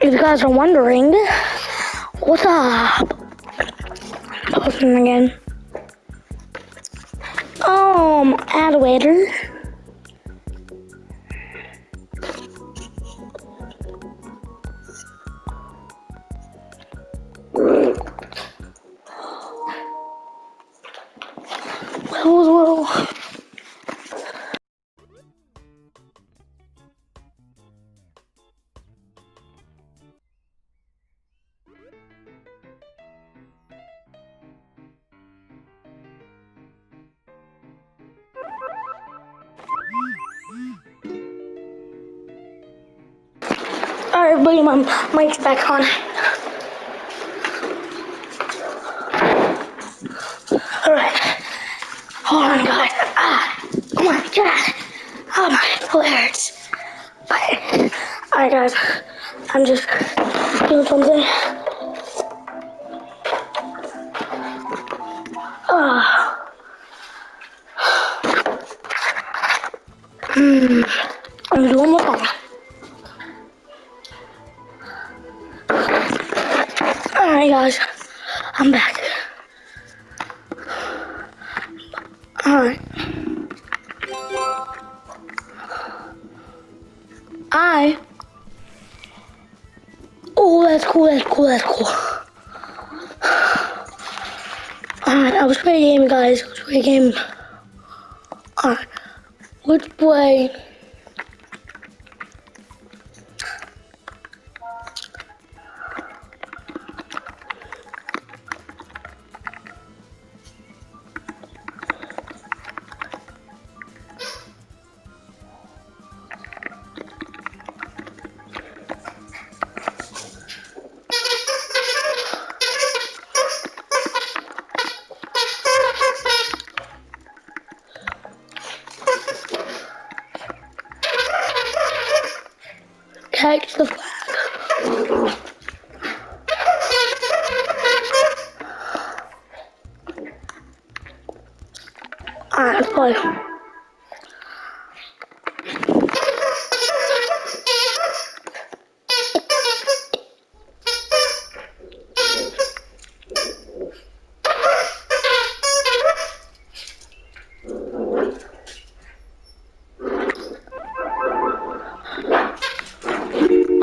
if you guys are wondering, what's up? Posting again. Um, elevator. Well, my mic's back on. Alright. Hold on, guys. Ah, oh my god. Oh my, foot hurts. Alright, guys. I'm just doing something.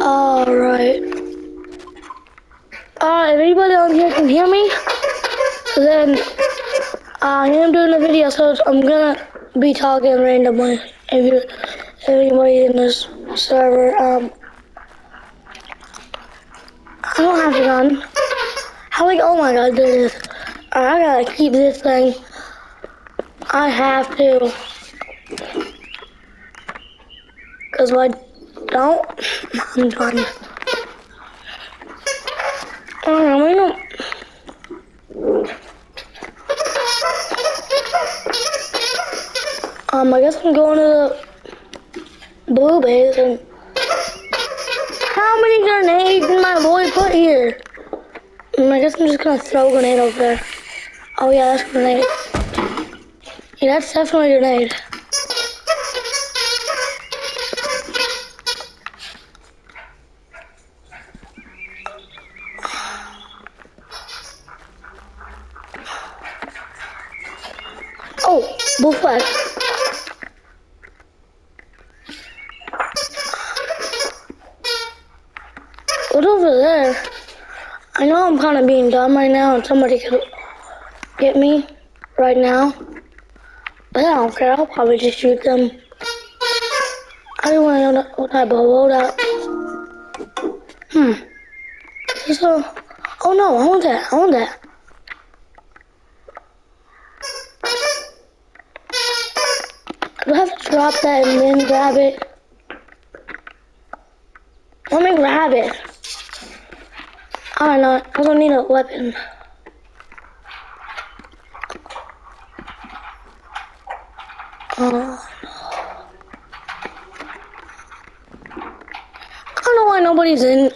Alright. Alright, if anybody on here can hear me, then I am doing a video, so I'm gonna be talking randomly. If you, if anybody in this server, um, I don't have a gun. How like, oh my god, there it is. I gotta keep this thing. I have to. Cause I don't, I'm done. Alright, we don't. Um, I guess I'm going to the blue base and how many grenades did my boy put here? Um, I guess I'm just gonna throw a grenade over there. Oh yeah, that's a grenade. Yeah, that's definitely a grenade. Oh, blue flag. What's over there? I know I'm kind of being dumb right now and somebody could get me right now. But I don't care. I'll probably just shoot them. I don't want to know what type of loadout. Hmm. So, oh no, I want that. I want that. Do I have to drop that and then grab it? Let me grab it. I don't know. I don't need a weapon. Oh, I don't know why nobody's in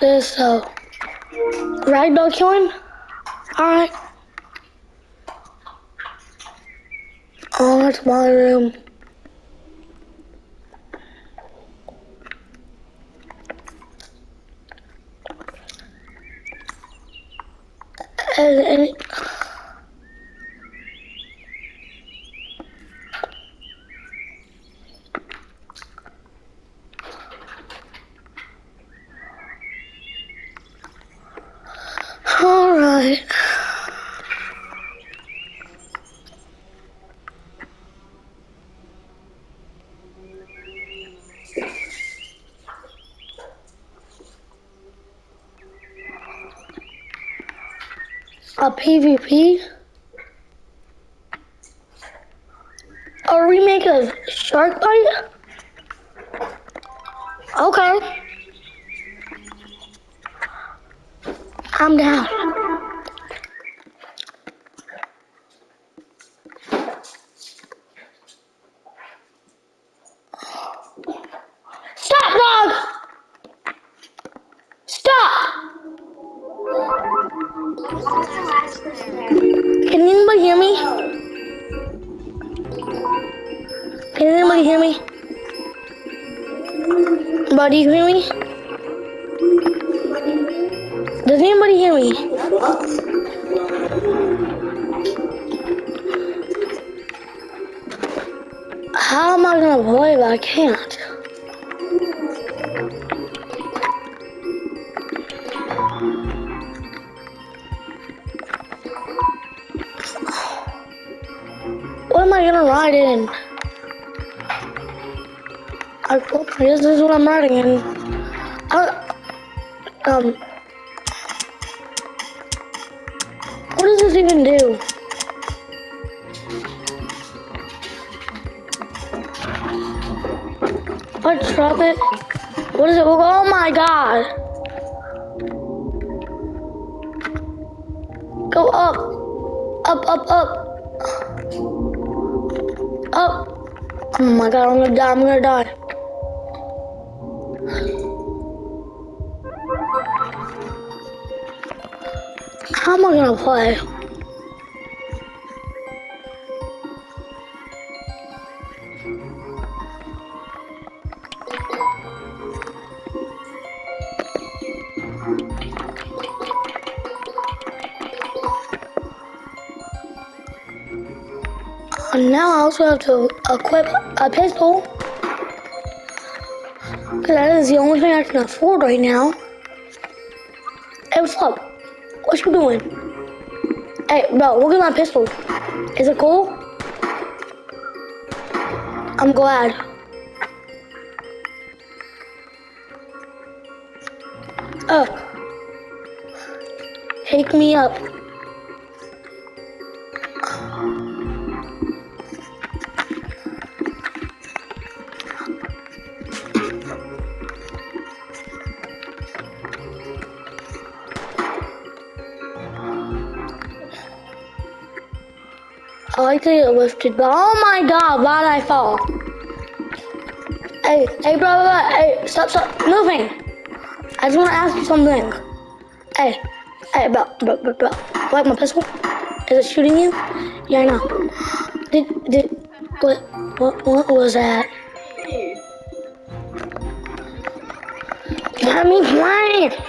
this, so. Ragdoll killing? Alright. Oh, that's my room. And, and all right. A PvP? A remake of Shark Bite? Buddy, you hear me? Does anybody hear me? How am I gonna play if I can't? What am I gonna ride in? This is what I'm riding in. I, um, what does this even do? Let's drop it. What is it? Oh my god! Go up, up, up, up, up. Oh my god! I'm gonna die! I'm gonna die. How am I gonna play? Now I also have to equip a pistol. That is the only thing I can afford right now. Hey, what's up? What you doing? Hey, bro, look at my pistol. Is it cool? I'm glad. Uh, take me up. Like to get lifted, but oh my god, why did I fall? Hey, hey, bro, bro, bro, hey, stop, stop moving. I just want to ask you something. Hey, hey, bro, bro, bro, bro, like my pistol? Is it shooting you? Yeah, I know. Did, did, what, what, what was that? Let me play.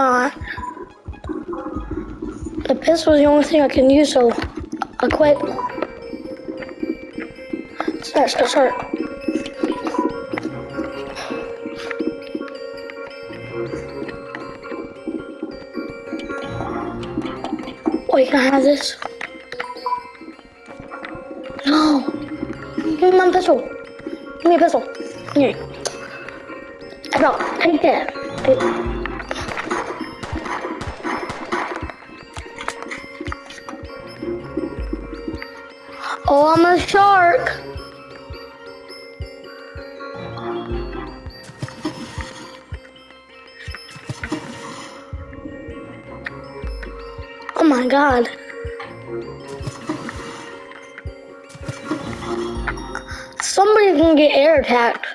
Uh, the pistol is the only thing I can use, so I quit. Start, start, start. Wait, can I have this? No. Give me my pistol. Give me a pistol. Here. I got, take that. I'm a shark. Oh my god. Somebody can get air attacked.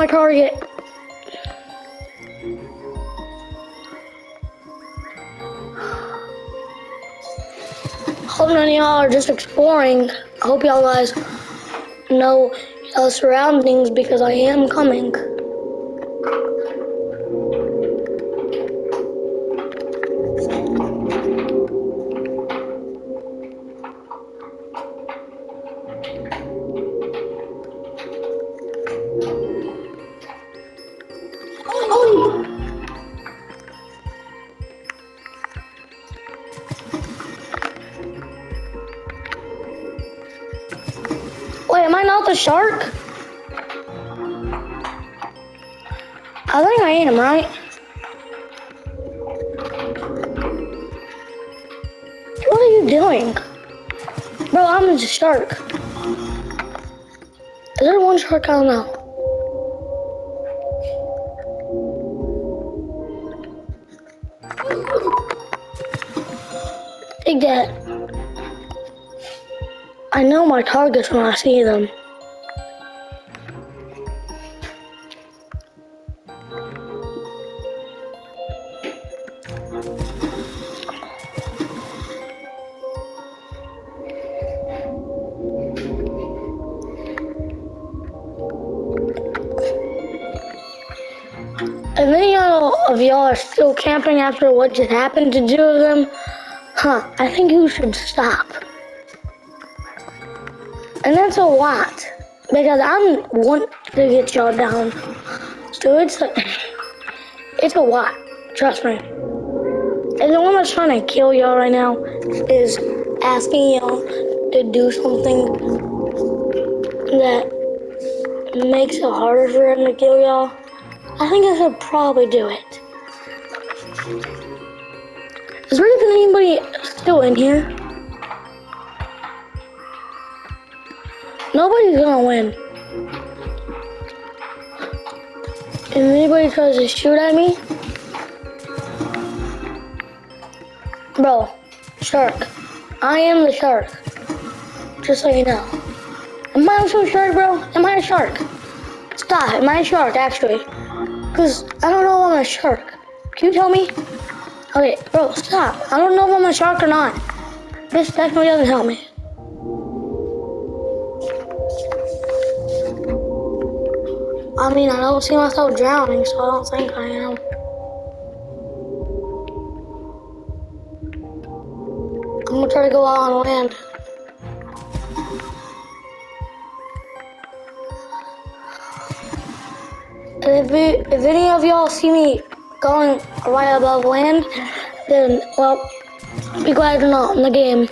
My target. Hope none of y'all are just exploring. I hope y'all guys know y'all surroundings because I am coming. I am, right? What are you doing? Bro, I'm the shark. Is there one shark? I don't know. Take that. I know my targets when I see them. Camping after what just happened to two of them, huh, I think you should stop. And that's a lot. Because I'm want to get y'all down. So it's a, it's a lot. Trust me. And the one that's trying to kill y'all right now is asking y'all to do something that makes it harder for him to kill y'all. I think I should probably do it. Is there anybody still in here? Nobody's gonna win. If anybody tries to shoot at me, bro, shark. I am the shark. Just so you know. Am I also a shark, bro? Am I a shark? Stop. Am I a shark, actually? Because I don't know I'm a shark. Can you tell me? Okay, bro, stop. I don't know if I'm a shark or not. This definitely doesn't help me. I mean, I don't see myself drowning, so I don't think I am. I'm gonna try to go out on land. And if, if any of y'all see me going right above land, then, well, be glad you're not in the game.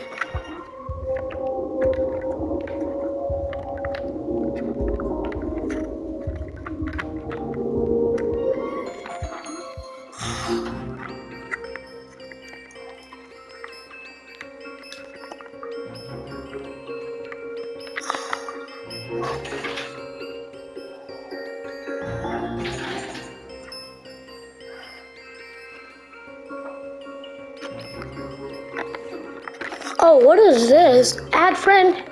Friend.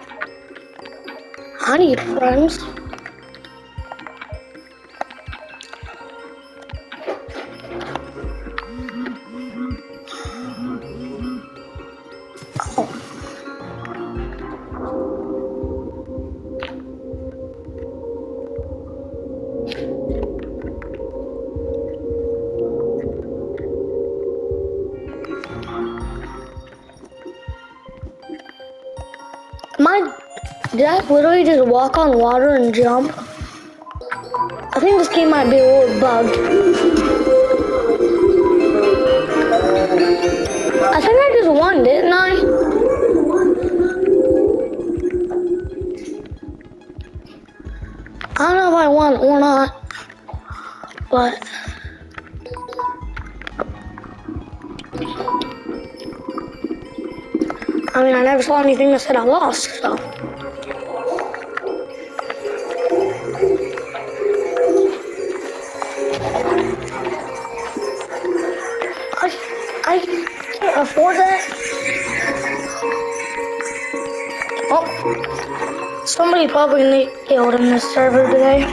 I need friends. Oh. I literally just walk on water and jump? I think this game might be a little bugged. I think I just won, didn't I? I don't know if I won or not, but I mean, I never saw anything that said I lost, so. afford that? Oh, somebody probably killed in this server today.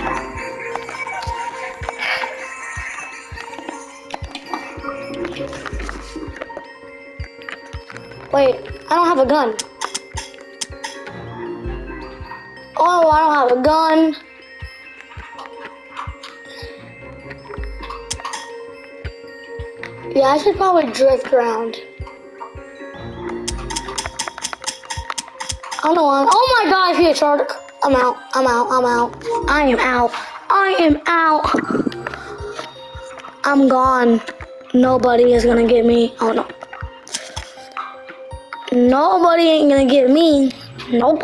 Wait, I don't have a gun. Oh, I don't have a gun. Yeah, I should probably drift around. I don't know. Oh my god, a shark. I'm out. I'm out. I'm out. I am out. I am out. I'm gone. Nobody is gonna get me. Oh no. Nobody ain't gonna get me. Nope.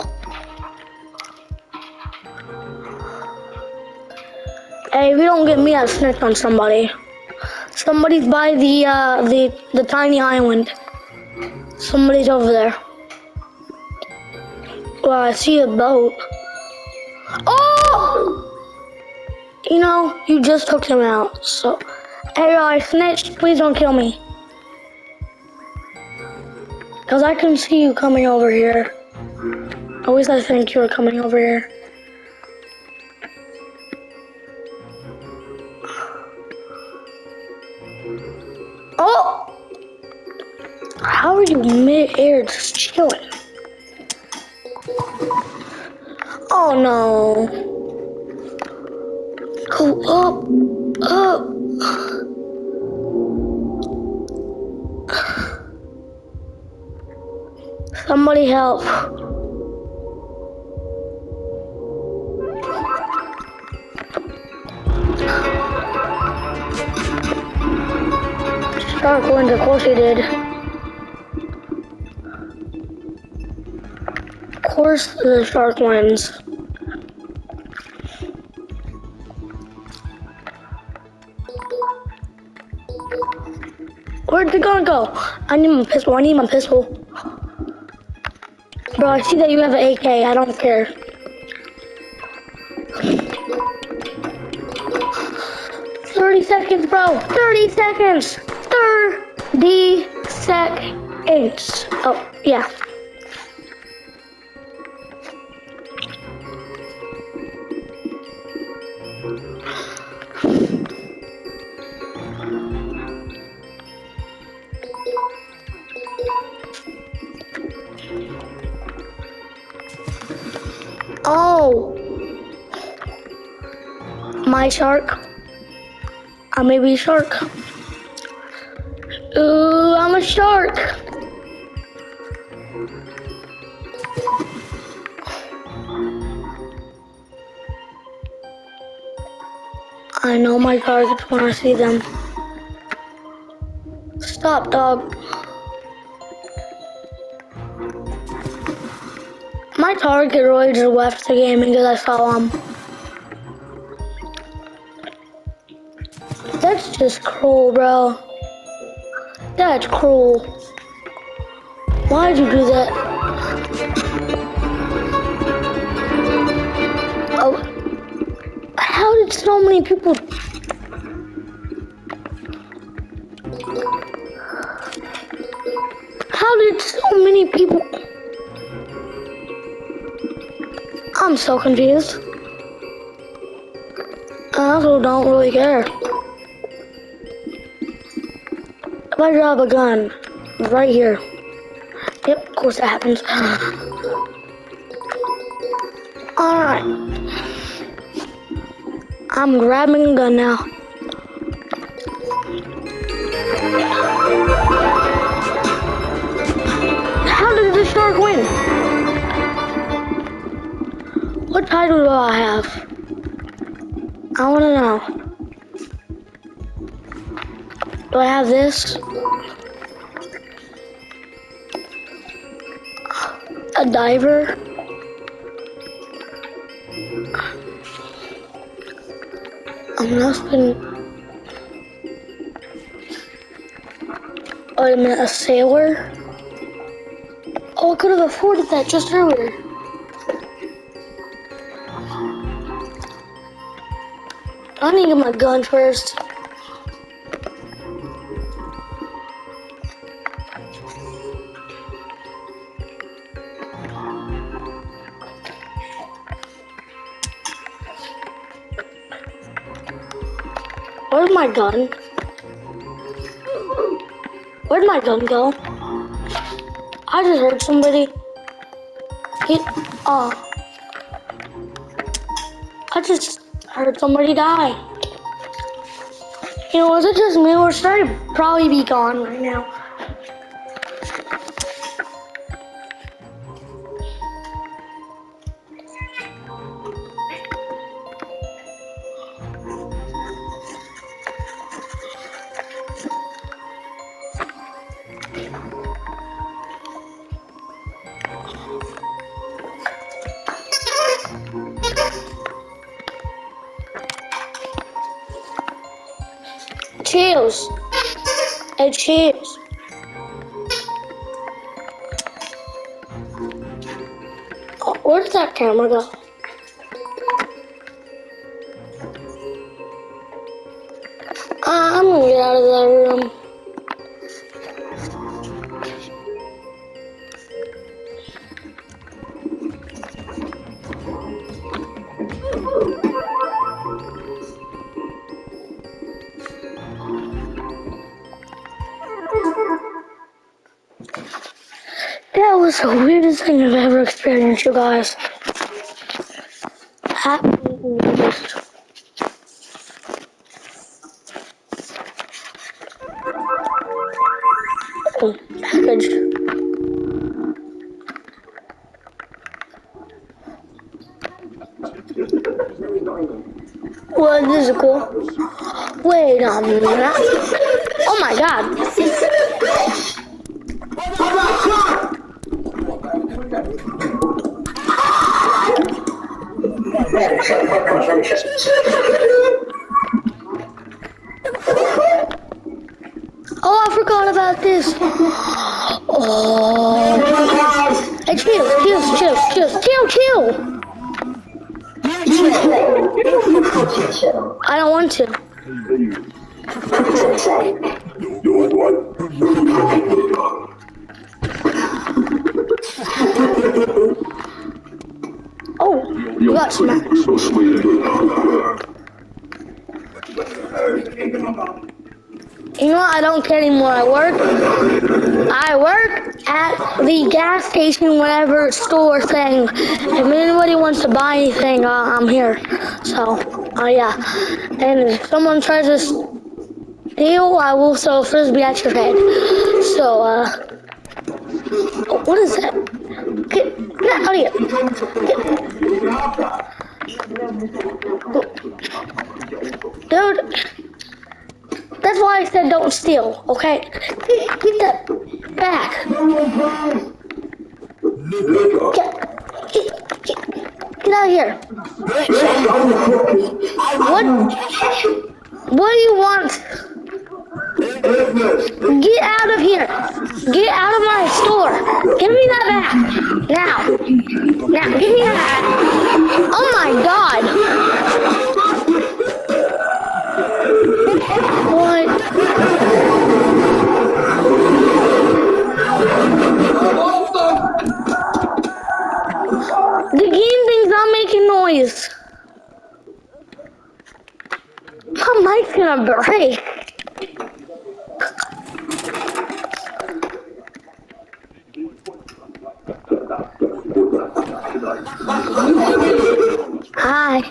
Hey, if you don't get me, I snitched on somebody. Somebody's by the uh, the the tiny island. Somebody's over there. Well, I see a boat. Oh! You know, you just took him out. So, hey, I snitched. Please don't kill me. Cause I can see you coming over here. At least I think you were coming over here. Oh! How are you mid-air just chilling? Oh no. Go up, up. Somebody help. Shark wins, of course he did. Course the shark wins. Where'd the gun go? I need my pistol. I need my pistol. Bro, I see that you have an AK. I don't care. Thirty seconds, bro. Thirty seconds. Thirty seconds. Oh, yeah. Oh. My shark. I may be a shark. Ooh, I'm a shark. I know my targets when I see them. Stop, dog. My target really just left the game because I saw him. That's just cruel, bro. That's cruel. Why'd you do that? How did so many people? How did so many people? I'm so confused. I also don't really care. If I grab a gun right here. Yep, of course that happens. Alright. I'm grabbing a gun now. How did the shark win? What title do I have? I want to know. Do I have this? A diver? Not spending. Wait a minute, a sailor? Oh, I could have afforded that just earlier. I need to get my gun first. My gun? Where'd my gun go? I just heard somebody get, uh, I just heard somebody die. You know, was it just me or should I probably be gone right now? Cheers. Oh, where did that camera go? Uh, I'm gonna get out of that room. You guys. Oh, I forgot about this. Oh. Hey, chill, chill, chill, chill, chill, chill. I don't want to. Oh, you know what? I don't care anymore. I work. I work at the gas station, whatever store thing. If anybody wants to buy anything, uh, I'm here. So, uh, yeah. And if someone tries to steal, I will throw a frisbee at your head. So, uh, oh, what is that? Get, get out of here. Get, dude. That's why I said don't steal, okay? Get, that back. Get, get, get, get out of here. What? What do you want? Get out of here. Get out of my store. Give me that back. Now. Now, give me that. Oh my god. What? The game thinks I'm making noise. My mic's gonna break. Hi.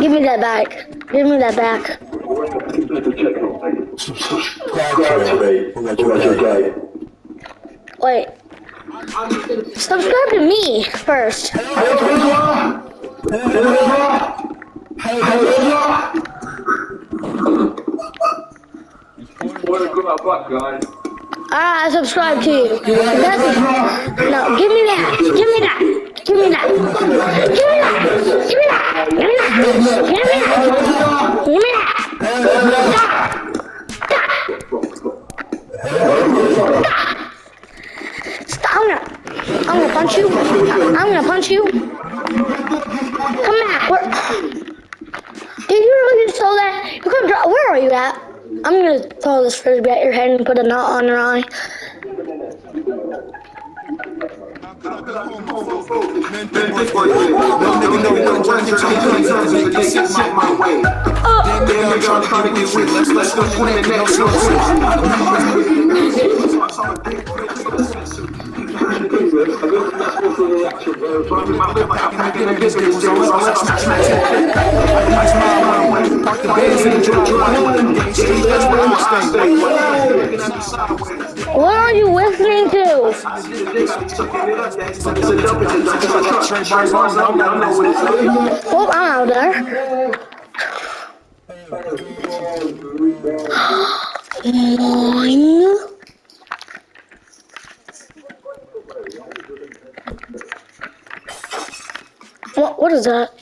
Give me that back. Give me that back. Wait. Subscribe to me first. What a good black guy. Alright, I subscribe to you. That's, no, give me that. Give me that. Give me that. Give me that. Stop. I'm gonna, I'm gonna punch you. I'm gonna punch you. Come back. Where, did you really throw that? You could drop. Where are you at? I'm gonna throw this frisbee at your head and put a knot on your eye. No nigga know what I'm trying to do. Make it my way. Damn nigga, I'm trying to get with. Let's let's go. Put it in no slow. Park the beds in the driveway. That's where I'm staying. What are you listening to? Hold on, there. One. What, what is that?